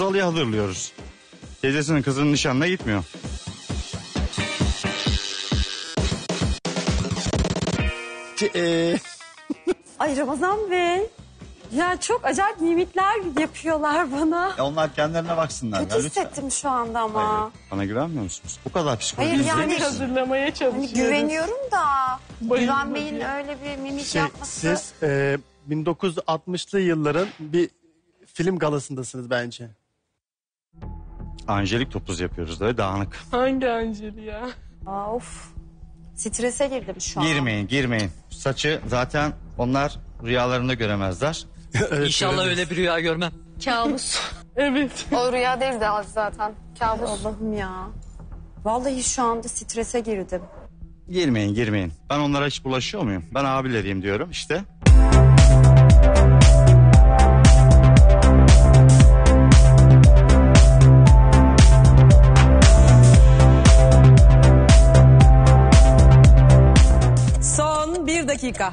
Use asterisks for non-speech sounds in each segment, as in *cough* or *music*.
Halıya hazırlıyoruz. Teyzesinin kızının nişanına gitmiyor. Ee, *laughs* Ay Ramazan Bey. Ya çok acayip mimikler yapıyorlar bana. Ya onlar kendilerine baksınlar. Kötü ya, lütfen. hissettim şu anda ama. Hayır, Bana güvenmiyor musunuz? Bu kadar psikoloji Hayır, yani- hazırlamaya Hani çalışıyoruz. güveniyorum da Güven Bey'in öyle bir mimik şey, yapması. siz e, 1960'lı yılların bir film galasındasınız bence. Angelik topuz yapıyoruz da dağınık. Hangi Angeli ya? Aa, of. Strese girdim şu an. Girmeyin girmeyin. Saçı zaten onlar rüyalarında göremezler. *laughs* İnşallah öyle bir rüya görmem. Kabus. *laughs* Evet. o rüya değil de az zaten. Kabus. Allah'ım ya. Vallahi şu anda strese girdim. Girmeyin girmeyin. Ben onlara hiç bulaşıyor muyum? Ben abileriyim diyorum işte. Dakika.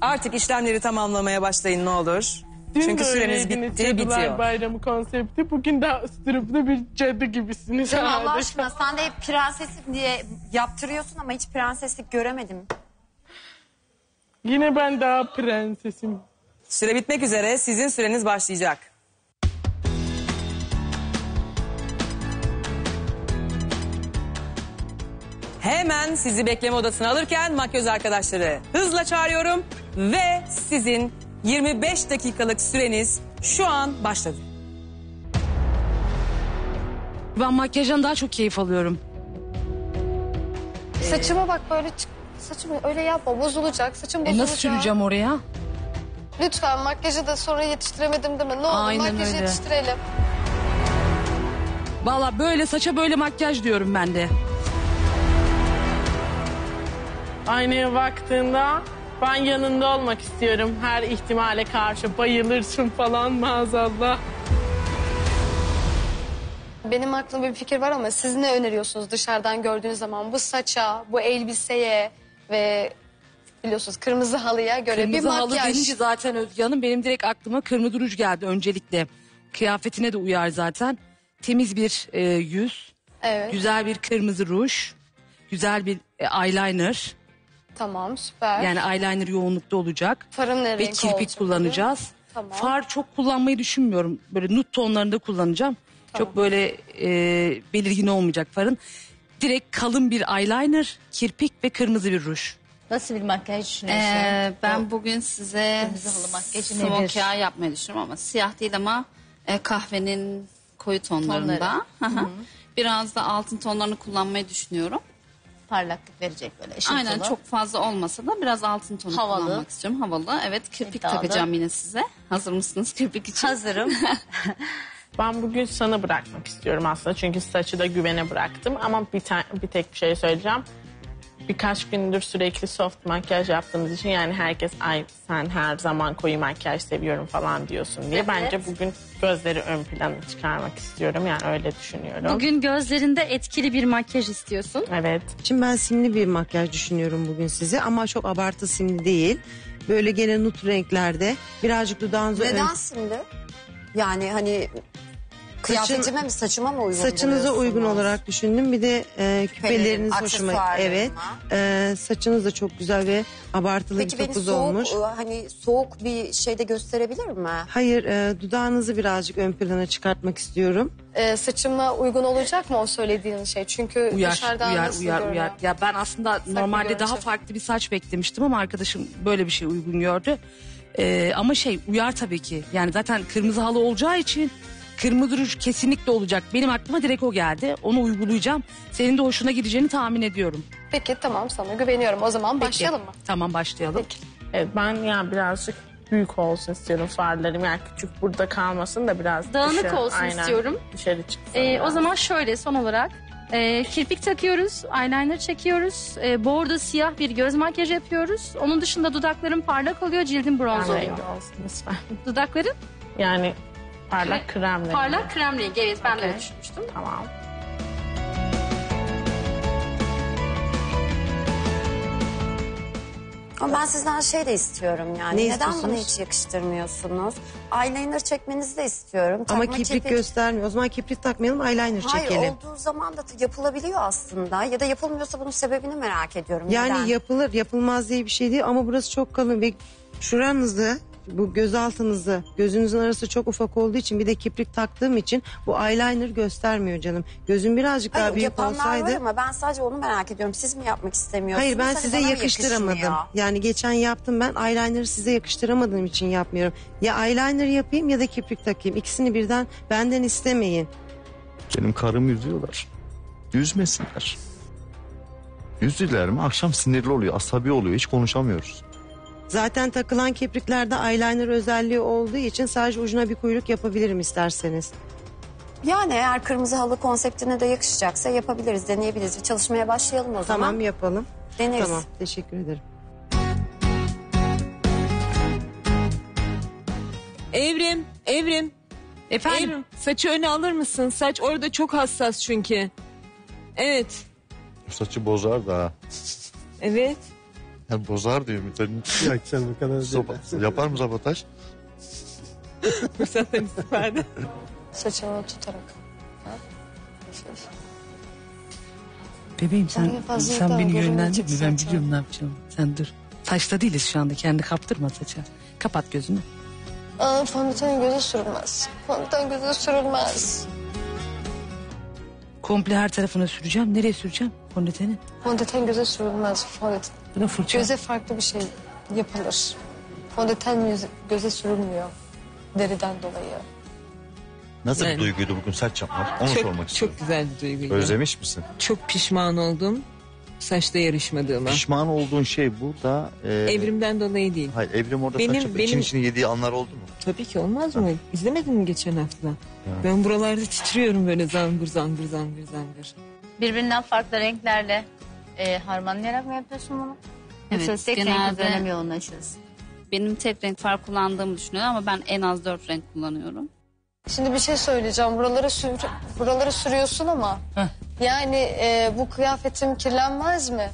Artık işlemleri tamamlamaya başlayın ne olur. Dün Çünkü de süremiz öyleydiniz bitti, Cadılar bitiyor. Bayramı konsepti. Bugün daha üstürüplü bir cadı gibisiniz. Canım Allah aşkına sen de hep prensesim diye yaptırıyorsun ama hiç prenseslik göremedim. Yine ben daha prensesim. Süre bitmek üzere sizin süreniz başlayacak. Hemen sizi bekleme odasına alırken makyöz arkadaşları hızla çağırıyorum ve sizin 25 dakikalık süreniz şu an başladı. Ben makyajdan daha çok keyif alıyorum. Saçıma bak böyle çık. Saçımı öyle yapma bozulacak. Saçım E bozulacak. nasıl süreceğim oraya? Lütfen makyajı da sonra yetiştiremedim deme. Ne olur Aynen makyajı öyle. yetiştirelim. Valla böyle saça böyle makyaj diyorum ben de. Aynaya baktığında ben yanında olmak istiyorum. Her ihtimale karşı bayılırsın falan maazallah. Benim aklımda bir fikir var ama siz ne öneriyorsunuz dışarıdan gördüğünüz zaman bu saça, bu elbiseye ve biliyorsunuz kırmızı halıya göre bir Kırmızı halı makyaj. denince zaten Özge Hanım benim direkt aklıma kırmızı ruj geldi öncelikle. Kıyafetine de uyar zaten. Temiz bir e, yüz, Evet güzel bir kırmızı ruj, güzel bir e, eyeliner. Tamam süper. Yani eyeliner yoğunlukta olacak. Farım ne Ve renk kirpik olacak? kullanacağız. Tamam. Far çok kullanmayı düşünmüyorum. Böyle nut tonlarında kullanacağım. Çok böyle e, belirgin olmayacak farın. Direkt kalın bir eyeliner, kirpik ve kırmızı bir ruj. Nasıl bir makyaj düşünüyorsun? Ee, ben bugün size kırmızı halı makyajı smoky nedir? eye yapmayı düşünüyorum ama siyah değil ama e, kahvenin koyu tonlarında. Tonları. Hı hı. Biraz da altın tonlarını kullanmayı düşünüyorum. Parlaklık verecek böyle ışıltılı. Aynen çok fazla olmasa da biraz altın tonu Havalı. kullanmak istiyorum. Havalı. Evet kirpik İddialı. takacağım yine size. Hazır mısınız kirpik için? Hazırım. *laughs* Ben bugün sana bırakmak istiyorum aslında. Çünkü saçı da güvene bıraktım. Ama bir, ta- bir tek bir şey söyleyeceğim. Birkaç gündür sürekli soft makyaj yaptığımız için yani herkes ay sen her zaman koyu makyaj seviyorum falan diyorsun diye. Bence bugün gözleri ön plana çıkarmak istiyorum. Yani öyle düşünüyorum. Bugün gözlerinde etkili bir makyaj istiyorsun. Evet. Şimdi ben simli bir makyaj düşünüyorum bugün size ama çok abartı simli değil. Böyle gene nut renklerde birazcık dudağınızı ön- Neden şimdi? Yani hani kıyafetime mi saçıma mı uygun saçınıza uygun olarak düşündüm. Bir de e, küpeleriniz hoşuma. Evet. E, saçınız da çok güzel ve abartılı Peki bir beni topuz soğuk olmuş. e, hani soğuk bir şeyde gösterebilir mi? Hayır, e, dudağınızı birazcık ön plana çıkartmak istiyorum. Ee, saçıma uygun olacak mı o söylediğin şey? Çünkü Uyar, dışarıdan uyar, nasıl uyar, görünüyor? uyar. Ya ben aslında normalde görünce. daha farklı bir saç beklemiştim ama arkadaşım böyle bir şey uygun gördü. Ee, ama şey uyar tabii ki. Yani zaten kırmızı halı olacağı için kırmızı ruj kesinlikle olacak. Benim aklıma direkt o geldi. Onu uygulayacağım. Senin de hoşuna gideceğini tahmin ediyorum. Peki tamam sana güveniyorum. O zaman başlayalım mı? Tamam başlayalım. Evet ben yani birazcık büyük olsun istiyorum farlarım. Yani küçük burada kalmasın da biraz Dağınık dışarı- olsun aynen, istiyorum. Dışarı çıksın. Ee, o zaman şöyle son olarak e, kirpik takıyoruz, eyeliner çekiyoruz, e, bordo siyah bir göz makyajı yapıyoruz. Onun dışında dudakların parlak oluyor, cildin bronz Ben oluyor. olsun lütfen. Dudakların Yani parlak krem rengi. parlak krem rengi. Evet ben de öyle düşünmüştüm. Tamam. Ama ben sizden şey de istiyorum yani. Ne Neden bana istiyorsunuz? hiç yakıştırmıyorsunuz? Eyeliner çekmenizi de istiyorum. Ama Takma kiprik kirpik- göstermiyor. O zaman kiprik takmayalım eyeliner Hayır çekelim. olduğu zaman da yapılabiliyor aslında. Ya da yapılmıyorsa bunun sebebini merak ediyorum. Yani Neden? yapılır yapılmaz diye bir şey değil ama burası çok kalın ve şuranızı bu göz altınızı gözünüzün arası çok ufak olduğu için bir de kiprik taktığım için bu eyeliner göstermiyor canım. Gözüm birazcık daha Hayır, büyük yapanlar olsaydı. var ama ben sadece onu merak ediyorum. Siz mi yapmak istemiyorsunuz? Hayır ben Hani size bana mı yakıştıramadım. yakışmıyor? Yani geçen yaptım ben eyeliner'ı size yakıştıramadığım için yapmıyorum. Ya eyeliner yapayım ya da kiprik takayım. İkisini birden benden istemeyin. Benim karımı üzüyorlar. Üzmesinler. Üzdüler mi akşam sinirli oluyor, asabi oluyor. Hiç konuşamıyoruz. Zaten takılan kipriklerde eyeliner özelliği olduğu için sadece ucuna bir kuyruk yapabilirim isterseniz. Yani eğer kırmızı halı konseptine de yakışacaksa yapabiliriz, deneyebiliriz. Çalışmaya başlayalım o zaman. Tamam yapalım. Deneriz. Tamam teşekkür ederim. Evrim, Evrim. Efendim? Evrim, saçı öne alır mısın? Saç orada çok hassas çünkü. Evet, saçı bozar da. evet. Ya bozar diyor Mütenin. Yok canım bu kadar değil. Yapar mı sabotaj? Fırsattan istifade. Saçını tutarak. Bebeğim sen, fazla sen daha beni görünecek yönlendir mi? Ben zaten. biliyorum ne yapacağım. Sen dur. Saçta değiliz şu anda. Kendi kaptırma saça. Kapat gözünü. Aa, fondöten göze sürülmez. Fondöten göze sürülmez. Komple her tarafına süreceğim. Nereye süreceğim? Fondöteni. Fondöten göze sürülmez. Fondöten. Bu da fırça. Göze farklı bir şey yapılır. Fondöten göze sürülmüyor. Deriden dolayı. Nasıl Yani. bir duyguydu bugün saç yapmak? Onu çok, sormak istiyorum. çok güzel bir duyguydu. Özlemiş misin? Çok pişman oldum saçta yarışmadığıma. Pişman olduğun şey burada... e, Evrimden dolayı değil. Hayır Evrim orada Benim- saç yapıp benim- için içini yediği anlar oldu mu? Tabii ki olmaz mı? İzlemedin mi geçen hafta? Ben buralarda titriyorum böyle zangır zangır zangır zangır. Birbirinden farklı renklerle e, harmanlayarak mı yapıyorsun bunu? Evet, Yoksa tek renk genelde- üzerine mi yoğunlaşıyorsun? Benim tek renk far kullandığımı düşünüyorum ama ben en az dört renk kullanıyorum. Şimdi bir şey söyleyeceğim. Buraları sür, buraları sürüyorsun ama yani e, bu kıyafetim kirlenmez mi?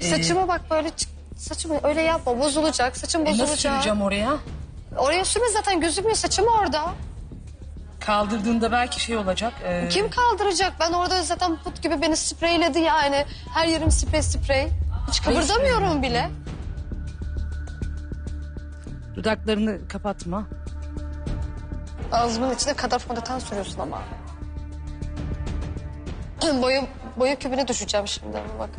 Saçıma bak böyle çık- saçımı öyle yapma bozulacak. Saçım E, bozulacak. nasıl süreceğim oraya? Oraya sürme zaten gözükmüyor saçım orada. Kaldırdığında belki şey olacak. e, Kim kaldıracak? Ben orada zaten put gibi beni spreyledi yani. Her yerim sprey sprey. Hiç kıpırdamıyorum bile. Dudaklarını kapatma. Ağzımın içine kadar fondöten sürüyorsun ama. boya, boya kübüne düşeceğim şimdi ama bak.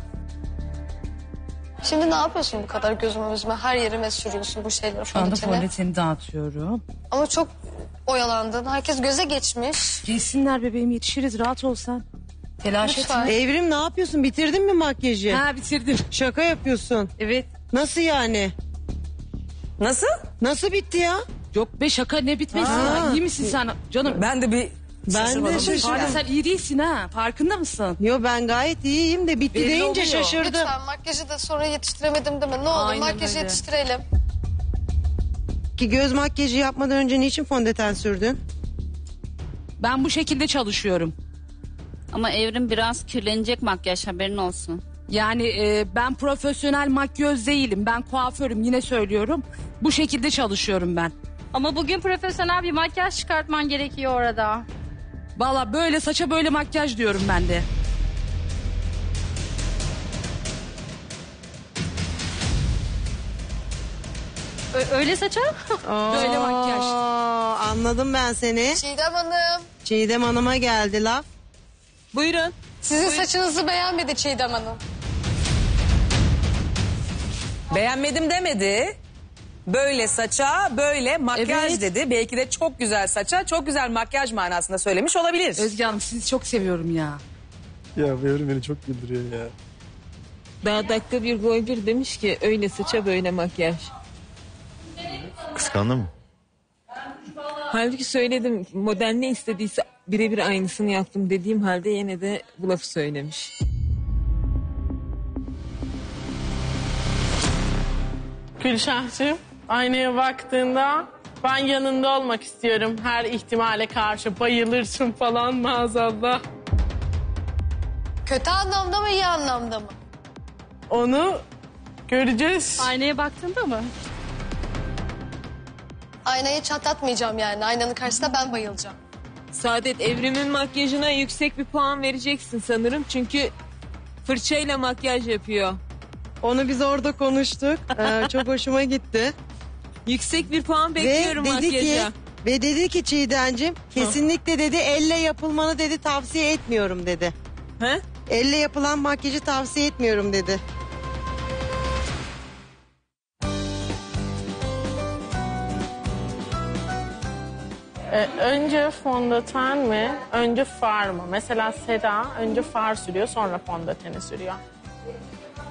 Şimdi ne yapıyorsun bu kadar gözüme gözüme her yerime sürüyorsun bu şeyleri Şu anda fondöteni. fondöteni dağıtıyorum. Ama çok oyalandın. Herkes göze geçmiş. Gelsinler bebeğim yetişiriz rahat ol sen. Telaş Lütfen. etme. Evrim ne yapıyorsun? Bitirdin mi makyajı? Ha bitirdim. Şaka yapıyorsun. Evet. Nasıl yani? Nasıl? Nasıl bitti ya? Yok be şaka ne bitmesi ya. İyi misin sen canım? Ben de bir Ben de şaşırmadım. şaşırdım. Sen iyi değilsin ha. Farkında mısın? Yo ben gayet iyiyim de bitti Belli deyince oluyor. şaşırdım. Lütfen makyajı da sonra yetiştiremedim deme. Ne olur Aynen makyajı öyle. yetiştirelim. Ki göz makyajı yapmadan önce niçin fondöten sürdün? Ben bu şekilde çalışıyorum. Ama Evrim biraz kirlenecek makyaj haberin olsun. Yani e, ben profesyonel makyöz değilim. Ben kuaförüm yine söylüyorum. Bu şekilde çalışıyorum ben. Ama bugün profesyonel bir makyaj çıkartman gerekiyor orada. Valla böyle saça böyle makyaj diyorum ben de. Ö- öyle saça? *laughs* Böyle makyaj. Aa, anladım ben seni. Çiğdem Hanım. Çiğdem Hanım'a geldi laf. Buyurun. Sizin saçınızı beğenmedi Çiğdem Hanım. Beğenmedim demedi. Böyle saça, böyle makyaj Evet. dedi. Belki de çok güzel saça, çok güzel makyaj manasında söylemiş olabilir. Özge Hanım sizi çok seviyorum ya. Ya bu Evrim beni çok güldürüyor ya. Daha dakika bir gol bir demiş ki öyle saça böyle makyaj. Kıskandın mı? Halbuki söyledim model ne istediyse birebir aynısını yaptım dediğim halde yine de bu lafı söylemiş. Gülşah'cığım aynaya baktığında ben yanında olmak istiyorum. Her ihtimale karşı bayılırsın falan maazallah. Kötü anlamda mı iyi anlamda mı? Onu Göreceğiz. Aynaya baktığında mı? Aynayı çatlatmayacağım yani. Aynanın karşısında ben bayılacağım. Saadet Evrim'in makyajına yüksek bir puan vereceksin sanırım. Çünkü fırçayla makyaj yapıyor. Onu biz orada konuştuk. Ee, çok hoşuma gitti. Yüksek bir puan bekliyorum ve dedi ki makyaja. ve dedi ki Çiğdem'cim kesinlikle dedi elle yapılmanı dedi tavsiye etmiyorum dedi. He? Elle yapılan makyajı tavsiye etmiyorum dedi. Ee, önce fondöten mi? Önce far mı? Mesela Seda önce far sürüyor sonra fondöteni sürüyor.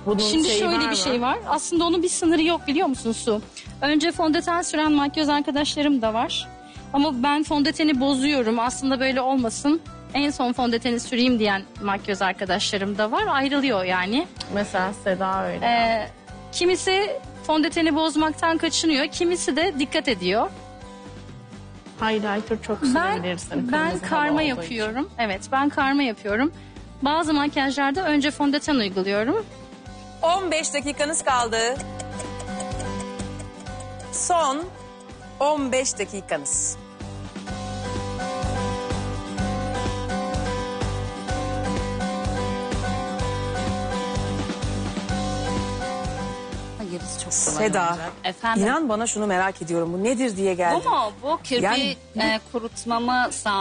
Bunun Şimdi şeyi şöyle var bir mı? şey var. Aslında onun bir sınırı yok biliyor musun Su? Önce fondöten süren makyöz arkadaşlarım da var. Ama ben fondöteni bozuyorum. Aslında böyle olmasın. En son fondöteni süreyim diyen makyöz arkadaşlarım da var. Ayrılıyor yani. Mesela Seda öyle. Ee, kimisi fondöteni bozmaktan kaçınıyor. Kimisi de dikkat ediyor. Highlighter çok sürebilirsin. ben kırmızı hava karma olduğu yapıyorum. Evet ben karma yapıyorum. Bazı makyajlarda önce fondöten uyguluyorum. 15 dakikanız kaldı. Son 15 dakikanız. Gerisi çok kolay Seda, olacak. Efendim? inan bana şunu merak ediyorum. Bu nedir diye geldim. Bu mu? Bu kirpi Yani- e, kurutmamı sağ